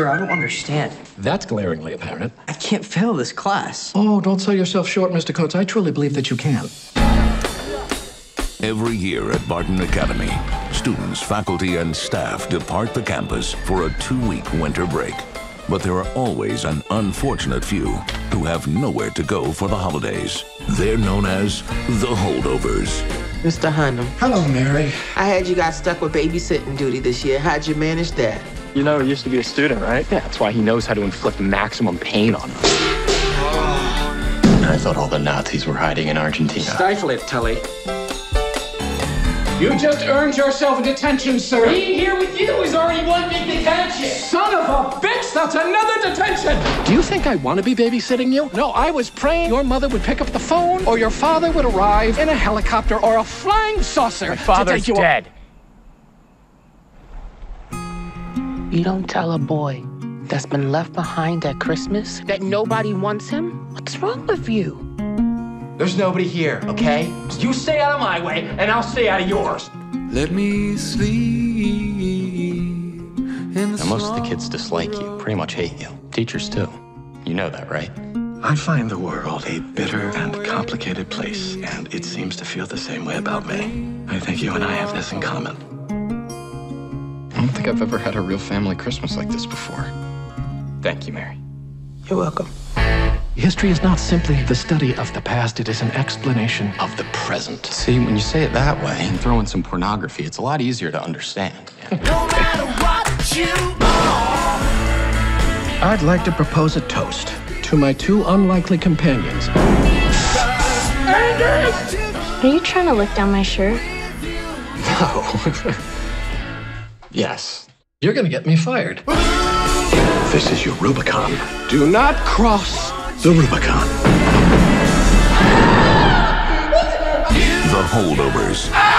Sir, I don't understand. That's glaringly apparent. I can't fail this class. Oh, don't sell yourself short, Mr. Kountze. I truly believe that you can. Every year at Barton Academy, students, faculty, and staff depart the campus for a two week winter break. But there are always an unfortunate few who have nowhere to go for the holidays. They're known as the holdovers. Mr. Hunham, Hello, Mary. I had you got stuck with babysitting duty this year. How'd you manage that? You know, he used to be a student, right? Yeah, that's why he knows how to inflict maximum pain on us. I thought all the Nazis were hiding in Argentina. Stifle it, Tully. You just earned yourself a detention, sir. Being here with you is already one big detention. Son of a bitch, that's another detention. Do you think I want to be babysitting you? No, I was praying your mother would pick up the phone or your father would arrive in a helicopter or a flying saucer. My to father's take you dead. You don't tell a boy that's been left behind at Christmas that nobody wants him? What's wrong with you? There's nobody here, okay? You stay out of my way, and I'll stay out of yours. Let me sleep. Now, most of the kids dislike you, pretty much hate you. Teachers, too. You know that, right? I find the world a bitter and complicated place, and it seems to feel the same way about me. I think you and I have this in common. I don't think I've ever had a real family Christmas like this before. Thank you, Mary. You're welcome. History is not simply the study of the past, it is an explanation of the present. See, when you say it that way and throw in some pornography, it's a lot easier to understand. no matter what you are. I'd like to propose a toast to my two unlikely companions. Are you trying to lick down my shirt? No. Yes. You're gonna get me fired. This is your Rubicon. Do not cross The Rubicon. The holdovers. Jesus! Mr.